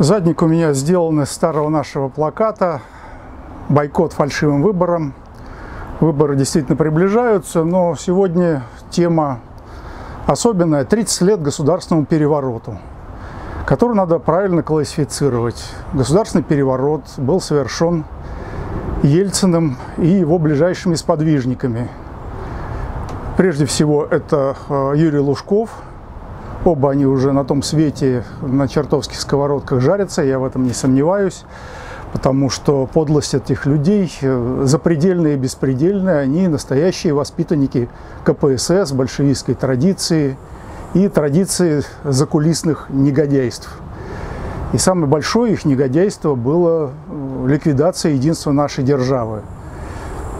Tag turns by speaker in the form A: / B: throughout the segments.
A: Задник у меня сделан из старого нашего плаката «Бойкот фальшивым выборам». Выборы действительно приближаются, но сегодня тема особенная – 30 лет государственному перевороту, который надо правильно классифицировать. Государственный переворот был совершен Ельциным и его ближайшими сподвижниками. Прежде всего, это э, Юрий Лужков – Оба они уже на том свете на чертовских сковородках жарятся, я в этом не сомневаюсь, потому что подлость этих людей э, запредельная и беспредельная, они настоящие воспитанники КПСС, большевистской традиции и традиции закулисных негодяйств. И самое большое их негодяйство было э, ликвидация единства нашей державы.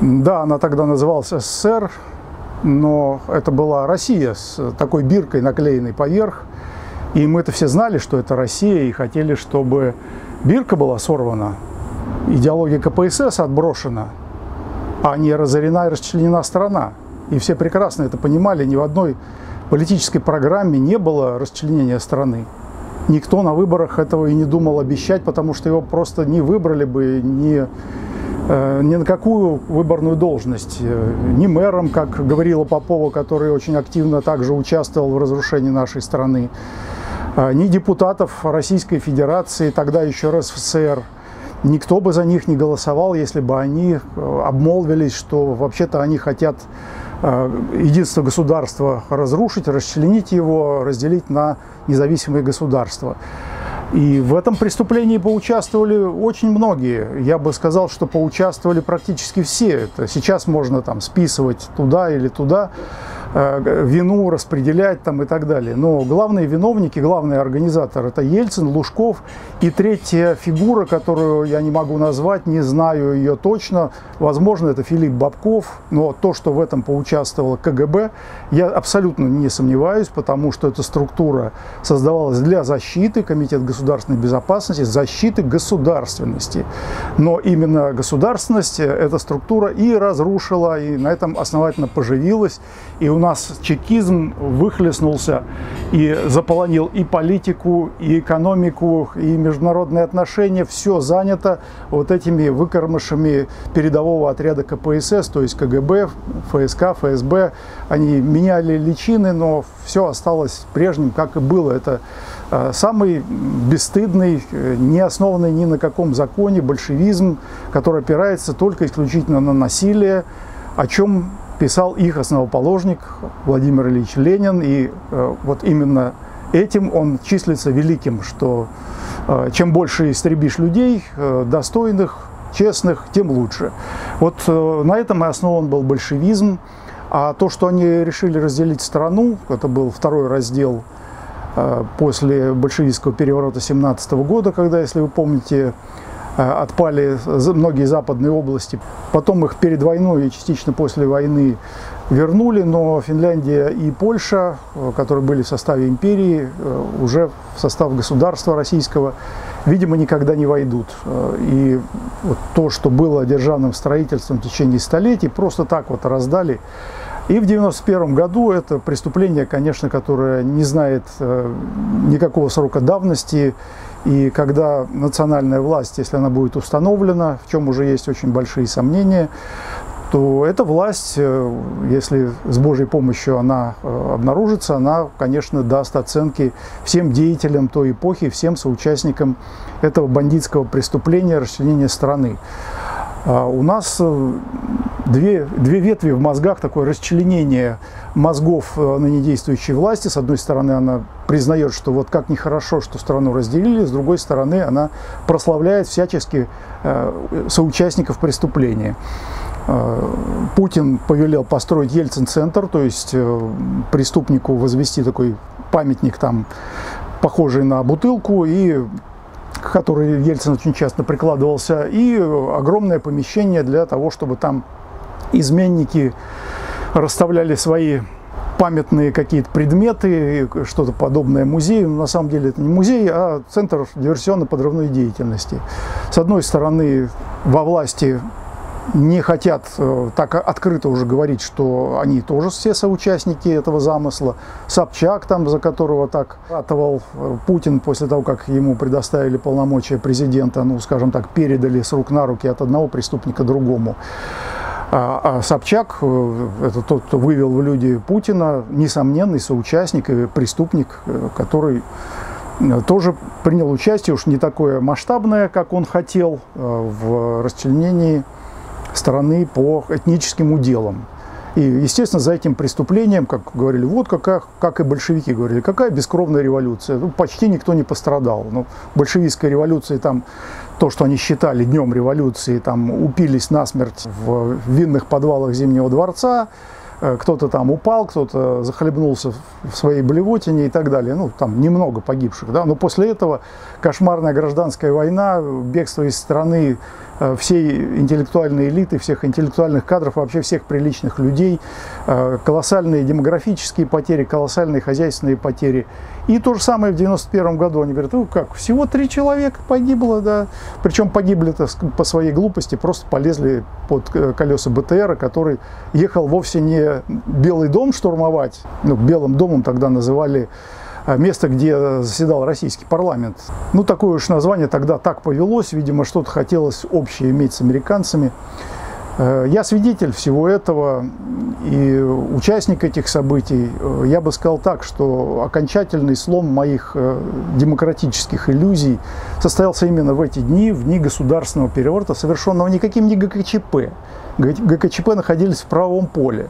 A: Да, она тогда называлась СССР, но это была Россия с такой биркой наклеенной поверх. И мы это все знали, что это Россия, и хотели, чтобы бирка была сорвана, идеология КПСС отброшена, а не разорена и расчленена страна. И все прекрасно это понимали, ни в одной политической программе не было расчленения страны. Никто на выборах этого и не думал обещать, потому что его просто не выбрали бы, не ни на какую выборную должность, э, ни мэром, как говорила Попова, который очень активно также участвовал в разрушении нашей страны, э, ни депутатов Российской Федерации, тогда еще РСФСР. Никто бы за них не голосовал, если бы они обмолвились, что вообще-то они хотят единство государства разрушить, расчленить его, разделить на независимые государства. И в этом преступлении поучаствовали очень многие. Я бы сказал, что поучаствовали практически все. Это сейчас можно там списывать туда или туда. Э, вину распределять там и так далее. Но главные виновники, главный организатор это Ельцин, Лужков и третья фигура, которую я не могу назвать, не знаю ее точно, возможно это Филипп Бабков, но то, что в этом поучаствовало КГБ, я абсолютно не сомневаюсь, потому что эта структура создавалась для защиты, Комитет государственной безопасности, защиты государственности. Но именно государственность эта структура и разрушила, и на этом основательно поживилась. И у нас чекизм выхлестнулся и заполонил и политику, и экономику, и международные отношения. Все занято вот этими выкормышами передового отряда КПСС, то есть КГБ, ФСК, ФСБ. Они меняли личины, но все осталось прежним, как и было. Это э, самый бесстыдный, э, не основанный ни на каком законе большевизм, который опирается только исключительно на насилие, о чем писал их основоположник Владимир Ильич Ленин, и э, вот именно этим он числится великим, что э, чем больше истребишь людей, э, достойных, честных, тем лучше. Вот на этом и основан был большевизм, а то, что они решили разделить страну, это был второй раздел после большевистского переворота 17 года, когда, если вы помните, отпали многие западные области. Потом их перед войной и частично после войны вернули, но Финляндия и Польша, э, которые были в составе империи, э, уже в состав государства российского, видимо, никогда не войдут. И вот то, что было державным строительством в течение столетий, просто так вот раздали. И в 1991 году это преступление, конечно, которое не знает никакого срока давности, и когда национальная власть, если она будет установлена, в чем уже есть очень большие сомнения, то эта власть, э, если с Божьей помощью она э, обнаружится, она, конечно, даст оценки всем деятелям той эпохи, всем соучастникам этого бандитского преступления, расчленения страны. А у нас э, две, две ветви в мозгах, такое расчленение мозгов э, на недействующей власти. С одной стороны, она признает, что вот как нехорошо, что страну разделили, с другой стороны, она прославляет всячески э, соучастников преступления. Путин повелел построить Ельцин-центр, то есть преступнику возвести такой памятник там, похожий на бутылку, и к которой Ельцин очень часто прикладывался, и огромное помещение для того, чтобы там изменники расставляли свои памятные какие-то предметы, что-то подобное музею. Но на самом деле это не музей, а центр диверсионно-подрывной деятельности. С одной стороны, во власти не хотят э, так открыто уже говорить, что они тоже все соучастники этого замысла. Собчак, там, за которого так ратовал э, Путин после того, как ему предоставили полномочия президента, ну, скажем так, передали с рук на руки от одного преступника другому. А, а Собчак, э, это тот, кто вывел в люди Путина, несомненный соучастник и преступник, который тоже принял участие, уж не такое масштабное, как он хотел, в расчленении страны по этническим уделам. И, естественно, за этим преступлением, как говорили, вот какая, как и большевики говорили, какая бескровная революция. Ну, почти никто не пострадал. Ну, большевистской революции там то, что они считали днем революции, там упились насмерть в винных подвалах Зимнего дворца, Э, кто-то там упал, кто-то захлебнулся в своей блевотине и так далее. Ну, там немного погибших, да. Но после этого кошмарная гражданская война, бегство из страны всей интеллектуальной элиты, всех интеллектуальных кадров, вообще всех приличных людей, э, колоссальные демографические потери, колоссальные хозяйственные потери. И то же самое в 91 году. Они говорят, ну как, всего три человека погибло, да. Причем погибли-то по своей глупости, просто полезли под колеса БТРа, который ехал вовсе не Белый дом штурмовать. Ну, Белым домом тогда называли а, место, где заседал российский парламент. Ну, такое уж название тогда так повелось, видимо, что-то хотелось общее иметь с американцами. Э, я свидетель всего этого и участник этих событий. Э, я бы сказал так, что окончательный слом моих э, демократических иллюзий состоялся именно в эти дни, в дни государственного переворота, совершенного никаким не ГКЧП. ГКЧП находились в правом поле.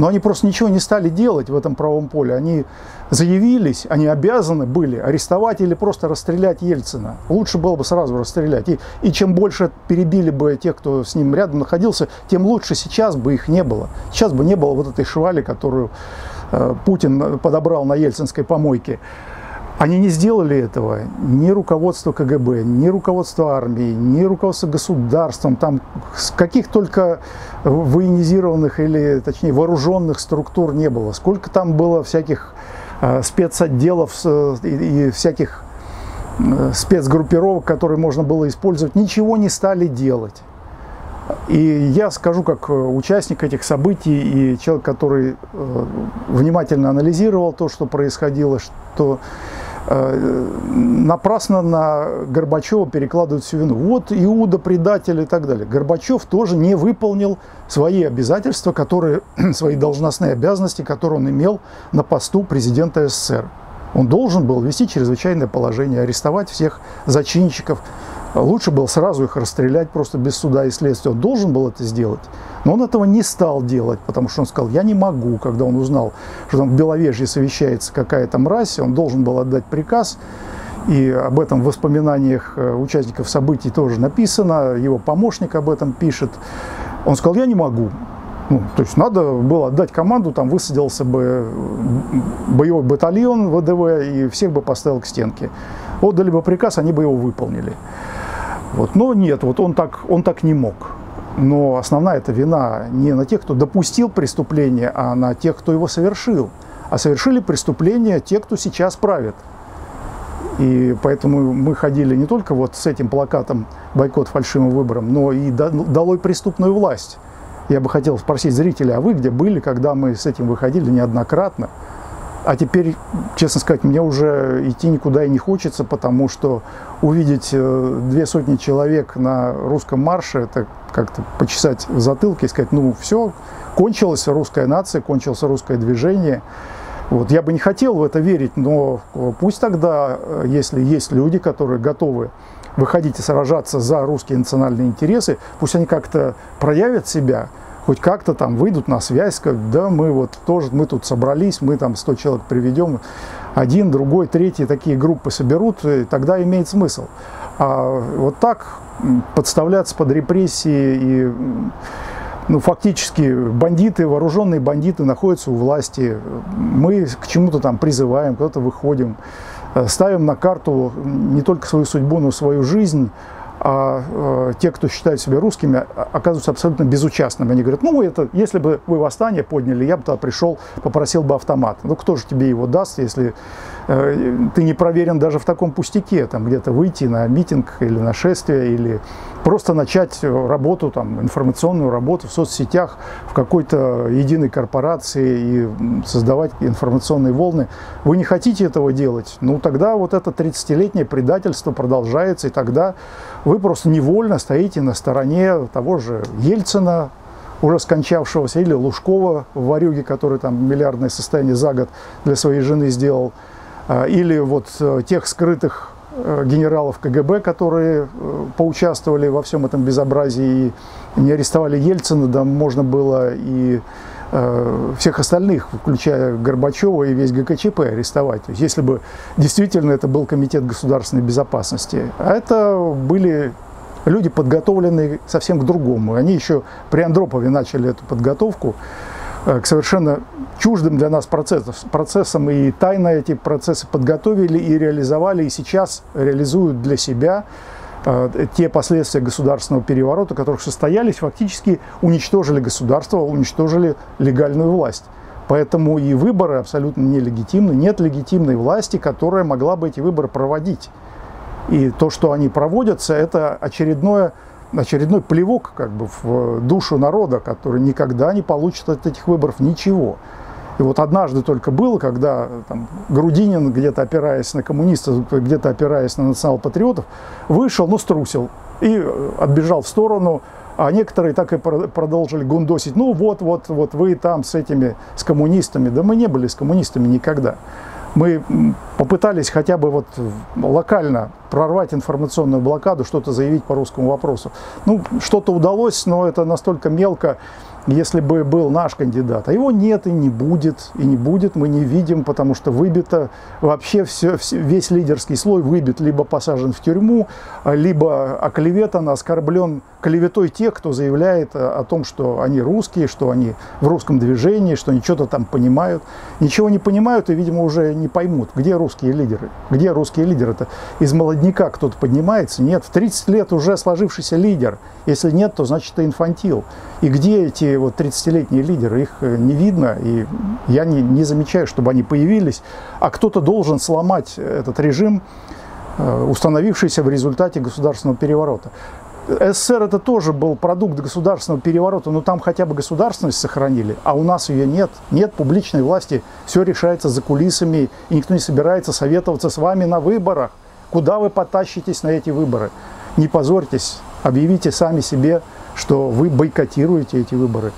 A: Но они просто ничего не стали делать в этом правом поле. Они заявились, они обязаны были арестовать или просто расстрелять Ельцина. Лучше было бы сразу расстрелять. И, и чем больше перебили бы тех, кто с ним рядом находился, тем лучше сейчас бы их не было. Сейчас бы не было вот этой швали, которую э, Путин подобрал на ельцинской помойке. Они не сделали этого. Ни руководство КГБ, ни руководство армии, ни руководство государством. Там каких только военизированных или, точнее, вооруженных структур не было. Сколько там было всяких э, спецотделов э, и, всяких э, спецгруппировок, которые можно было использовать, ничего не стали делать. И я скажу, как участник этих событий и человек, который внимательно анализировал то, что происходило, что напрасно на Горбачева перекладывают всю вину. Вот Иуда предатель и так далее. Горбачев тоже не выполнил свои обязательства, которые, свои должностные обязанности, которые он имел на посту президента СССР. Он должен был вести чрезвычайное положение, арестовать всех зачинщиков, Лучше было сразу их расстрелять просто без суда и следствия. Он должен был это сделать. Но он этого не стал делать, потому что он сказал, я не могу, когда он узнал, что там в Беловежье совещается какая-то мразь, он должен был отдать приказ, и об этом в воспоминаниях э, участников событий тоже написано, его помощник об этом пишет. Он сказал, я не могу. Ну, то есть надо было отдать команду, там высадился бы боевой батальон ВДВ и всех бы поставил к стенке. Отдали бы приказ, они бы его выполнили. Вот. Но нет, вот он так, он так не мог. Но основная эта вина не на тех, кто допустил преступление, а на тех, кто его совершил. А совершили преступление те, кто сейчас правит. И поэтому мы ходили не только вот с этим плакатом «Бойкот фальшивым выборам», но и «Долой преступную власть». Я бы хотел спросить зрителей, а вы где были, когда мы с этим выходили неоднократно? А теперь, честно сказать, мне уже идти никуда и не хочется, потому что увидеть э, две сотни человек на русском марше, это как-то почесать в затылке и сказать, ну все, кончилась русская нация, кончилось русское движение. Вот, я бы не хотел в это верить, но пусть тогда, э, если есть люди, которые готовы выходить и сражаться за русские национальные интересы, пусть они как-то проявят себя, хоть как-то там выйдут на связь, скажут, да, мы вот тоже, мы тут собрались, мы там 100 человек приведем, один, другой, третий, такие группы соберут, и тогда имеет смысл. А вот так подставляться под репрессии и ну, фактически бандиты, вооруженные бандиты находятся у власти. Мы к чему-то там призываем, куда-то выходим, ставим на карту не только свою судьбу, но и свою жизнь. А э, те, кто считают себя русскими, оказываются абсолютно безучастными. Они говорят, ну, это, если бы вы восстание подняли, я бы туда пришел, попросил бы автомат. Ну, кто же тебе его даст, если э, ты не проверен даже в таком пустяке, там где-то выйти на митинг или на шествие, или просто начать работу, там, информационную работу в соцсетях, в какой-то единой корпорации и создавать информационные волны. Вы не хотите этого делать? Ну, тогда вот это 30-летнее предательство продолжается, и тогда вы просто невольно стоите на стороне того же Ельцина, уже скончавшегося, или Лужкова в Варюге, который там миллиардное состояние за год для своей жены сделал, а, или вот э, тех скрытых э, генералов КГБ, которые э, поучаствовали во всем этом безобразии и не арестовали Ельцина, да можно было и всех остальных, включая Горбачева и весь ГКЧП, арестовать. То есть, если бы действительно это был Комитет государственной безопасности. А это были люди, подготовленные совсем к другому. Они еще при Андропове начали эту подготовку э, к совершенно чуждым для нас процессам, процессам и тайно эти процессы подготовили и реализовали, и сейчас реализуют для себя Э, те последствия государственного переворота, которых состоялись, фактически уничтожили государство, уничтожили легальную власть. Поэтому и выборы абсолютно нелегитимны. Нет легитимной власти, которая могла бы эти выборы проводить. И то, что они проводятся, это очередное, очередной плевок как бы, в душу народа, который никогда не получит от этих выборов ничего. И вот однажды только было, когда там, Грудинин, где-то опираясь на коммунистов, где-то опираясь на национал-патриотов, вышел, но струсил и э, отбежал в сторону, а некоторые так и продолжили гундосить. Ну вот, вот, вот вы там с этими, с коммунистами. Да мы не были с коммунистами никогда. Мы попытались хотя бы вот локально прорвать информационную блокаду, что-то заявить по русскому вопросу. Ну, что-то удалось, но это настолько мелко, если бы был наш кандидат. А его нет и не будет, и не будет, мы не видим, потому что выбито вообще все, все, весь лидерский слой выбит, либо посажен в тюрьму, либо оклеветан, оскорблен клеветой тех, кто заявляет о том, что они русские, что они в русском движении, что они что-то там понимают. Ничего не понимают и, видимо, уже не поймут, где русские лидеры. Где русские лидеры? Это из молодняка кто-то поднимается? Нет, в 30 лет уже сложившийся лидер. Если нет, то значит это инфантил. И где эти вот 30-летние лидеры? Их э, не видно, и я не, не замечаю, чтобы они появились. А кто-то должен сломать этот режим, э, установившийся в результате государственного переворота. СССР это тоже был продукт государственного переворота, но там хотя бы государственность сохранили, а у нас ее нет. Нет публичной власти, все решается за кулисами, и никто не собирается советоваться с вами на выборах. Куда вы потащитесь на эти выборы? Не позорьтесь, объявите сами себе что вы бойкотируете эти выборы.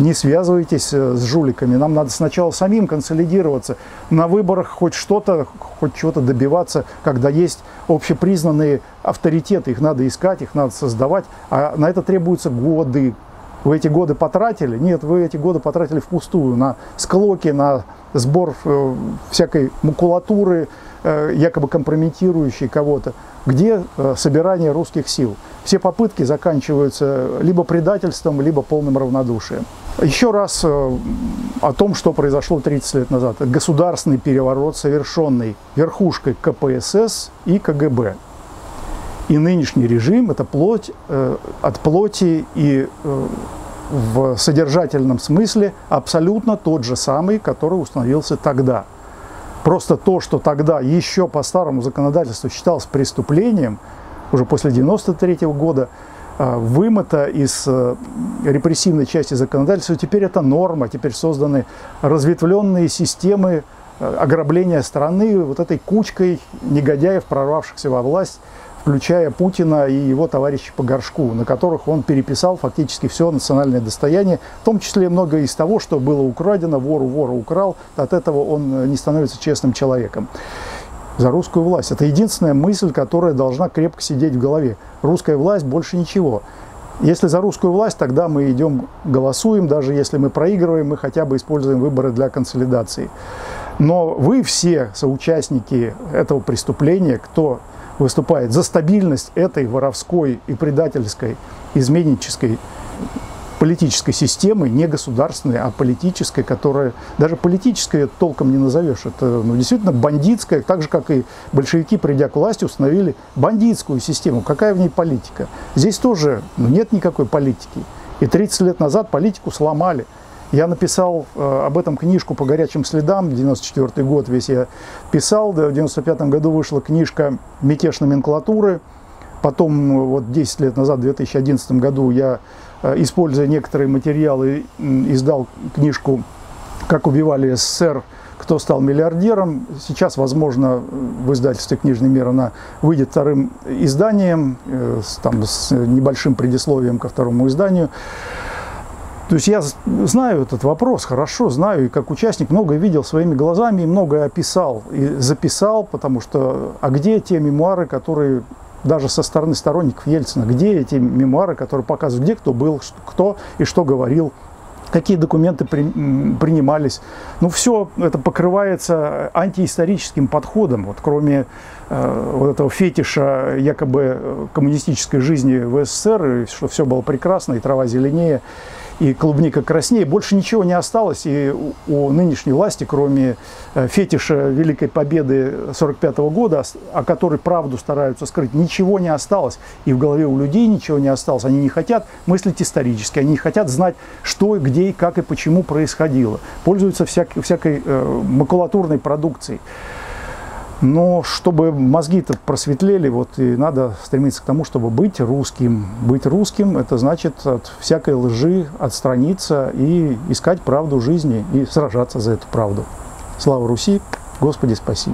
A: Не связывайтесь э, с жуликами. Нам надо сначала самим консолидироваться. На выборах хоть что-то, хоть чего-то добиваться, когда есть общепризнанные авторитеты. Их надо искать, их надо создавать. А на это требуются годы. Вы эти годы потратили? Нет, вы эти годы потратили впустую на склоки, на сбор э, всякой макулатуры, э, якобы компрометирующей кого-то. Где собирание русских сил? все попытки заканчиваются либо предательством, либо полным равнодушием. Еще раз э, о том, что произошло 30 лет назад. Государственный переворот, совершенный верхушкой КПСС и КГБ. И нынешний режим – это плоть э, от плоти и э, в содержательном смысле абсолютно тот же самый, который установился тогда. Просто то, что тогда еще по старому законодательству считалось преступлением – уже после 93 -го года а, вымыта из э, репрессивной части законодательства. Теперь это норма, теперь созданы разветвленные системы э, ограбления страны вот этой кучкой негодяев, прорвавшихся во власть, включая Путина и его товарищей по горшку, на которых он переписал фактически все национальное достояние, в том числе многое из того, что было украдено, вору вора украл, от этого он э, не становится честным человеком за русскую власть. Это единственная мысль, которая должна крепко сидеть в голове. Русская власть, больше ничего. Если за русскую власть, тогда мы идем, голосуем, даже если мы проигрываем, мы хотя бы используем выборы для консолидации. Но вы все соучастники этого преступления, кто выступает за стабильность этой воровской и предательской, изменнической политической системы, не государственной, а политической, которая даже политической толком не назовешь. Это ну, действительно бандитская, так же, как и большевики, придя к власти, установили бандитскую систему. Какая в ней политика? Здесь тоже ну, нет никакой политики. И 30 лет назад политику сломали. Я написал э, об этом книжку по горячим следам, 94 год весь я писал, да, в 95 году вышла книжка «Мятеж номенклатуры», потом вот 10 лет назад, в 2011 году я, э, используя некоторые материалы, издал книжку «Как убивали СССР. Кто стал миллиардером?». Сейчас, возможно, в издательстве «Книжный мир» она выйдет вторым изданием, э, там, с небольшим предисловием ко второму изданию. То есть я знаю этот вопрос, хорошо знаю, и как участник многое видел своими глазами, и многое описал, и записал, потому что, а где те мемуары, которые даже со стороны сторонников Ельцина, где эти мемуары, которые показывают, где кто был, кто и что говорил, какие документы при, принимались. Ну, все это покрывается антиисторическим подходом, вот, кроме э, вот этого фетиша якобы коммунистической жизни в СССР, что все было прекрасно, и трава зеленее, и клубника краснее. Больше ничего не осталось и у, нынешней власти, кроме э, фетиша Великой Победы 1945 года, о которой правду стараются скрыть, ничего не осталось. И в голове у людей ничего не осталось. Они не хотят мыслить исторически, они не хотят знать, что, где, как и почему происходило. Пользуются всяк, всякой э, макулатурной продукцией. Но чтобы мозги-то просветлели, вот и надо стремиться к тому, чтобы быть русским. Быть русским – это значит от всякой лжи отстраниться и искать правду жизни и сражаться за эту правду. Слава Руси! Господи, спаси!